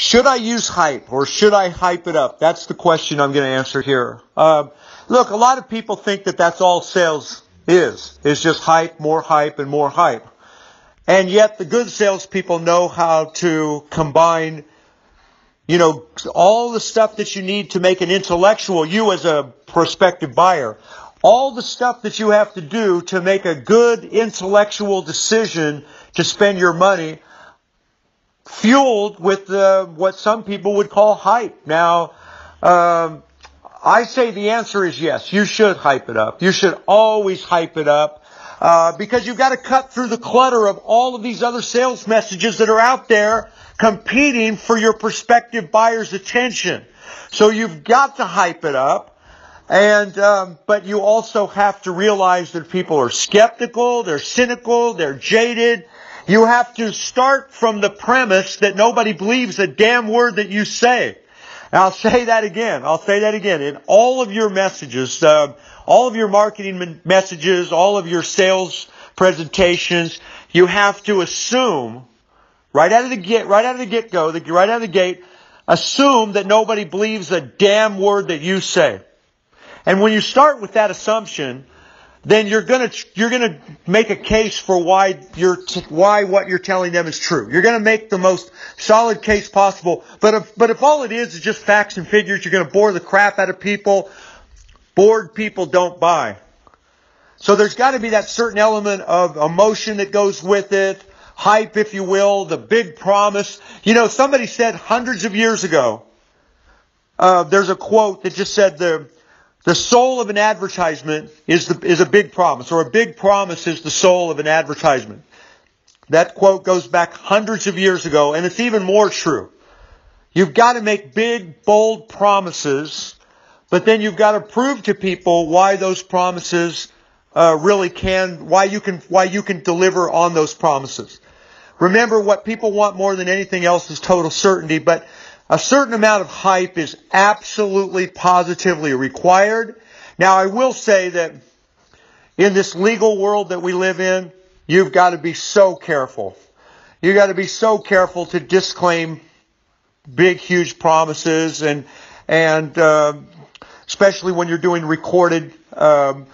should I use hype or should I hype it up? That's the question I'm going to answer here. Uh, look, a lot of people think that that's all sales is. It's just hype, more hype, and more hype. And yet the good salespeople know how to combine, you know, all the stuff that you need to make an intellectual, you as a prospective buyer, all the stuff that you have to do to make a good intellectual decision to spend your money fueled with uh, what some people would call hype. Now, um, I say the answer is yes. You should hype it up. You should always hype it up uh, because you've got to cut through the clutter of all of these other sales messages that are out there competing for your prospective buyer's attention. So you've got to hype it up. And um, but you also have to realize that people are skeptical, they're cynical, they're jaded. You have to start from the premise that nobody believes a damn word that you say. And I'll say that again. I'll say that again. In all of your messages, uh, all of your marketing messages, all of your sales presentations, you have to assume right out of the get, right out of the get go, right out of the gate, assume that nobody believes a damn word that you say. And when you start with that assumption, then you're gonna you're gonna make a case for why you're why what you're telling them is true. You're gonna make the most solid case possible. But if but if all it is is just facts and figures, you're gonna bore the crap out of people. Bored people don't buy. So there's got to be that certain element of emotion that goes with it, hype, if you will, the big promise. You know, somebody said hundreds of years ago. Uh, there's a quote that just said the the soul of an advertisement is, the, is a big promise, or a big promise is the soul of an advertisement. That quote goes back hundreds of years ago, and it's even more true. You've got to make big, bold promises, but then you've got to prove to people why those promises uh, really can, why you can, why you can deliver on those promises. Remember, what people want more than anything else is total certainty, but a certain amount of hype is absolutely positively required. Now I will say that in this legal world that we live in, you've got to be so careful. You've got to be so careful to disclaim big, huge promises and, and, uh, especially when you're doing recorded, um,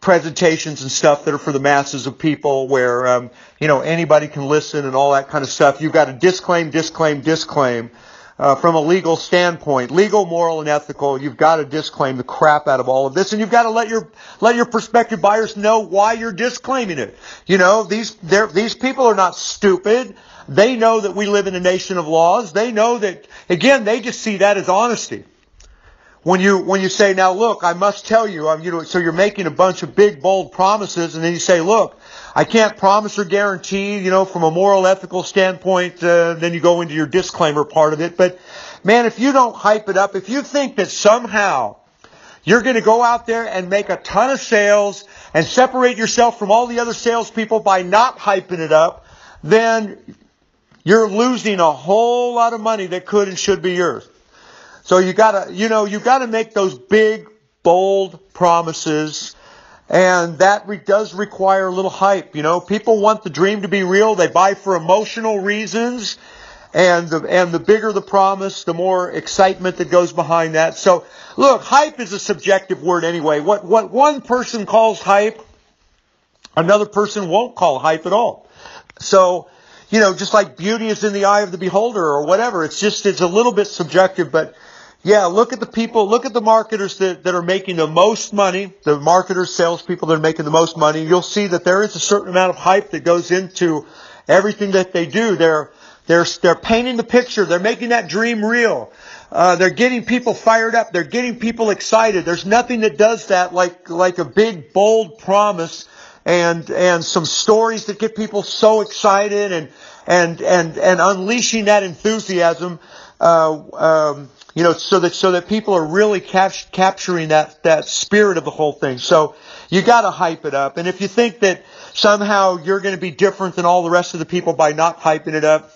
presentations and stuff that are for the masses of people where, um, you know, anybody can listen and all that kind of stuff. You've got to disclaim, disclaim, disclaim uh, from a legal standpoint, legal, moral, and ethical, you've got to disclaim the crap out of all of this, and you've got to let your let your prospective buyers know why you're disclaiming it. You know, these these people are not stupid. They know that we live in a nation of laws. They know that again, they just see that as honesty. When you when you say, now look, I must tell you, I'm, you know, so you're making a bunch of big bold promises, and then you say, look, I can't promise or guarantee, you know, from a moral, ethical standpoint, uh, then you go into your disclaimer part of it. But man, if you don't hype it up, if you think that somehow you're going to go out there and make a ton of sales and separate yourself from all the other salespeople by not hyping it up, then you're losing a whole lot of money that could and should be yours. So you gotta, you know, you gotta make those big, bold promises and that re- does require a little hype. You know, people want the dream to be real. They buy for emotional reasons. And the, and the bigger the promise, the more excitement that goes behind that. So, look, hype is a subjective word anyway. What, what one person calls hype, another person won't call hype at all. So, you know, just like beauty is in the eye of the beholder or whatever, it's just, it's a little bit subjective, but yeah, look at the people, look at the marketers that, that are making the most money, the marketers, salespeople that are making the most money. You'll see that there is a certain amount of hype that goes into everything that they do. They're, they're, they're painting the picture. They're making that dream real. Uh, they're getting people fired up. They're getting people excited. There's nothing that does that like, like a big, bold promise and, and some stories that get people so excited and, and, and, and unleashing that enthusiasm. Uh, um, you know, so that so that people are really cap- capturing that that spirit of the whole thing. So you got to hype it up, and if you think that somehow you're going to be different than all the rest of the people by not hyping it up,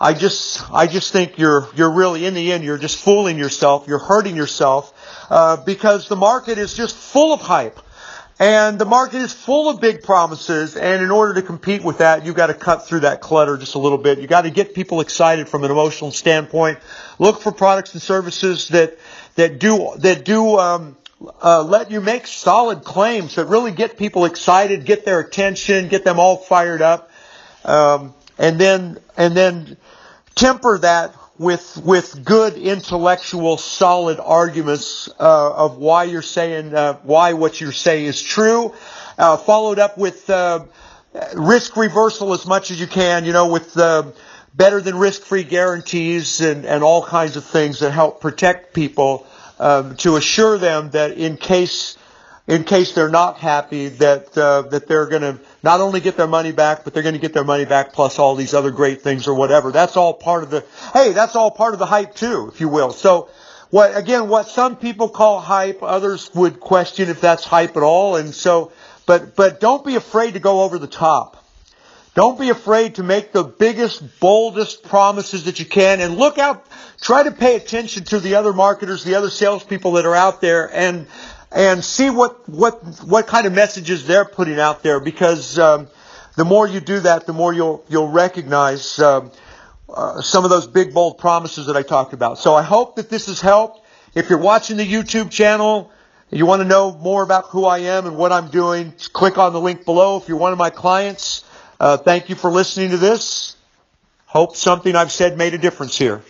I just I just think you're you're really in the end you're just fooling yourself, you're hurting yourself uh, because the market is just full of hype. And the market is full of big promises, and in order to compete with that, you've got to cut through that clutter just a little bit. You've got to get people excited from an emotional standpoint. Look for products and services that that do that do um, uh, let you make solid claims that really get people excited, get their attention, get them all fired up, um, and then and then temper that with with good intellectual solid arguments uh, of why you're saying uh, why what you say is true uh, followed up with uh, risk reversal as much as you can you know with uh, better than risk free guarantees and and all kinds of things that help protect people um, to assure them that in case in case they're not happy that uh, that they're going to not only get their money back, but they're going to get their money back plus all these other great things or whatever. That's all part of the hey, that's all part of the hype too, if you will. So what again, what some people call hype, others would question if that's hype at all. And so, but but don't be afraid to go over the top. Don't be afraid to make the biggest, boldest promises that you can and look out, try to pay attention to the other marketers, the other salespeople that are out there and and see what what what kind of messages they're putting out there because um, the more you do that, the more you'll you'll recognize um, uh, some of those big bold promises that I talked about. So I hope that this has helped. If you're watching the YouTube channel, you want to know more about who I am and what I'm doing, click on the link below. If you're one of my clients, uh, thank you for listening to this. Hope something I've said made a difference here.